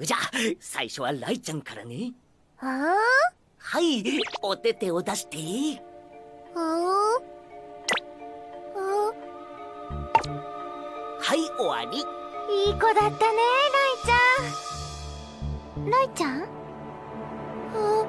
じゃあ最初はライちゃんからね。あはいお手手を出して。ああはい終わり。いい子だったねライちゃん。ライちゃん？あ